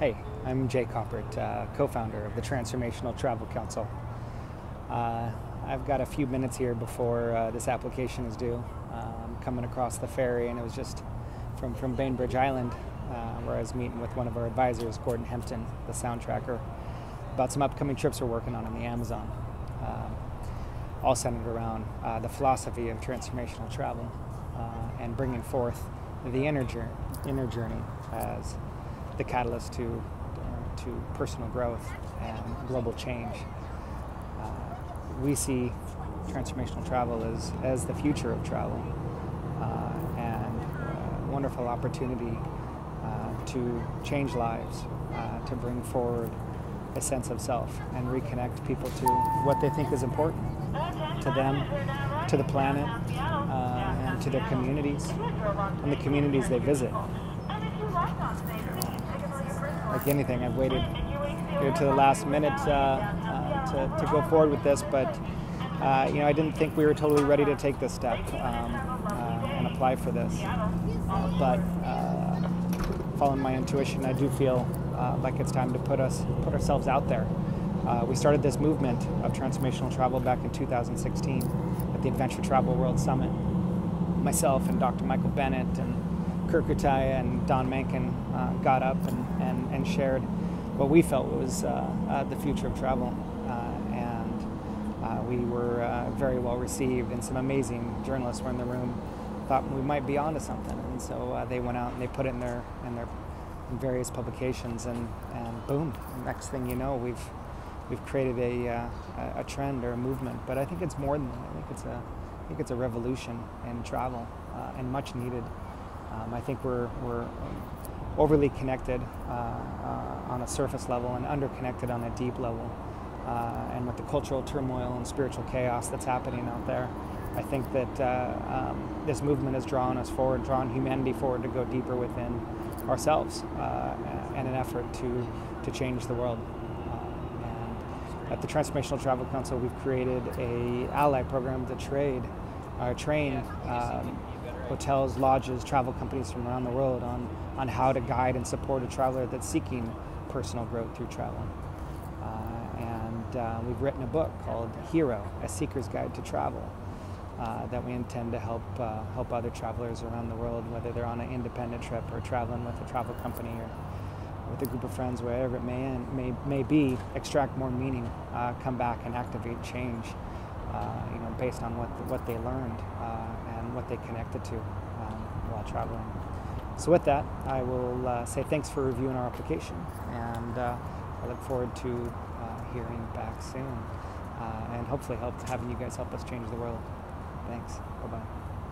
Hey, I'm Jake Haupert, uh, co founder of the Transformational Travel Council. Uh, I've got a few minutes here before uh, this application is due. I'm coming across the ferry, and it was just from, from Bainbridge Island, uh, where I was meeting with one of our advisors, Gordon Hempton, the Soundtracker, about some upcoming trips we're working on in the Amazon, uh, all centered around uh, the philosophy of transformational travel and bringing forth the inner inner journey as the catalyst to, uh, to personal growth and global change. Uh, we see transformational travel as, as the future of travel uh, and a wonderful opportunity uh, to change lives, uh, to bring forward a sense of self and reconnect people to what they think is important to them, to the planet, uh, and to their communities and the communities they visit like anything, I've waited here to the last minute uh, uh, to, to go forward with this, but uh, you know, I didn't think we were totally ready to take this step um, uh, and apply for this. Uh, but uh, following my intuition, I do feel like it's time to put us put ourselves out there. we started this movement of transformational travel back in 2016 at the Adventure Travel World Summit. Myself and Dr. Michael Bennett and Kirk Cutaia and Don Mankin uh, got up and, and, and, shared what we felt was uh, uh, the future of travel. Uh, and uh, we were uh, very well received, and some amazing journalists were in the room, thought we might be onto something. And so they went out and they put it in their, in their various publications, and, and boom, next thing you know, we've, we've created a, a trend or a movement. But I think it's more than that. I think it's a, I think it's a revolution in travel and much needed. Um, I think we're, we're overly connected uh, uh, on a surface level and underconnected on a deep level. Uh, and with the cultural turmoil and spiritual chaos that's happening out there, I think that uh, um, this movement has drawn us forward, drawn humanity forward to go deeper within ourselves uh, in an effort to, to change the world. Uh, and at the Transformational Travel Council, we've created a ally program to trade, train um, hotels, lodges, travel companies from around the world on, on how to guide and support a traveler that's seeking personal growth through travel. Uh, and uh, we've written a book called Hero, A Seeker's Guide to Travel, uh, that we intend to help, uh, help other travelers around the world, whether they're on an independent trip or traveling with a travel company or with a group of friends, wherever it may, may, may be, extract more meaning, uh, come back and activate change, uh, you know, based on what, what they learned uh, and what they connected to um, while traveling. So with that, I will uh, say thanks for reviewing our application, and uh, I look forward to uh, hearing back soon, uh, and hopefully help having you guys help us change the world. Thanks. Bye bye.